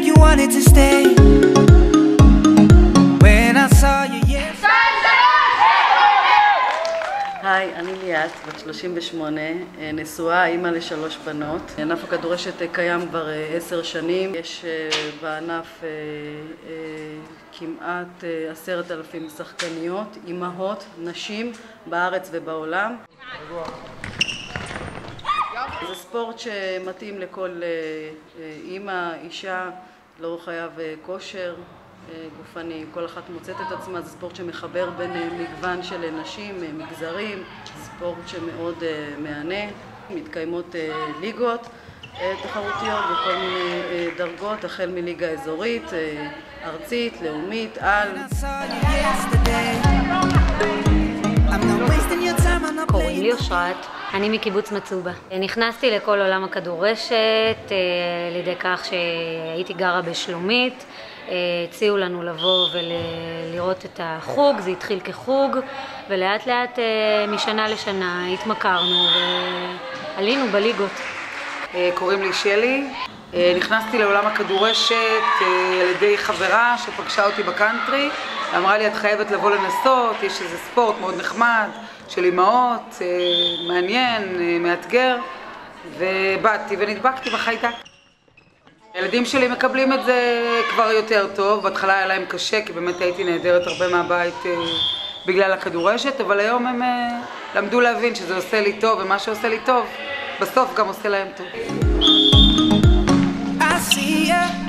like you wanted to stay When I saw you yes היי, אני ליאת, בת 38, אה, נשואה, אימא לשלוש בנות. אה, ענף הכדורשת אה, קיים כבר עשר שנים. יש בענף כמעט עשרת אלפים שחקניות, אימהות, נשים, בארץ ובעולם. זה ספורט שמתאים לכל אימא, אישה, לאורך חייו כושר גופני, כל אחת מוצאת את עצמה, זה ספורט שמחבר בין מגוון של נשים, מגזרים, ספורט שמאוד מהנה, מתקיימות ליגות תחרותיות בכל מיני דרגות, החל מליגה אזורית, ארצית, לאומית, על. קוראים לי אושרת, אני מקיבוץ מצובה. נכנסתי לכל עולם הכדורשת על ידי כך שהייתי גרה בשלומית. הציעו לנו לבוא ולראות את החוג, זה התחיל כחוג ולאט לאט משנה לשנה התמכרנו ועלינו בליגות. קוראים לי שלי, נכנסתי לעולם הכדורשת על ידי חברה שפגשה אותי בקאנטרי ואמרה לי, את חייבת לבוא לנסות, יש איזה ספורט מאוד נחמד, של אימהות, אה, מעניין, אה, מאתגר, ובאתי ונדבקתי בחיידק. הילדים שלי מקבלים את זה כבר יותר טוב, בהתחלה היה להם קשה, כי באמת הייתי נהדרת הרבה מהבית אה, בגלל הכדורשת, אבל היום הם למדו להבין שזה עושה לי טוב, ומה שעושה לי טוב, בסוף גם עושה להם טוב. I see ya.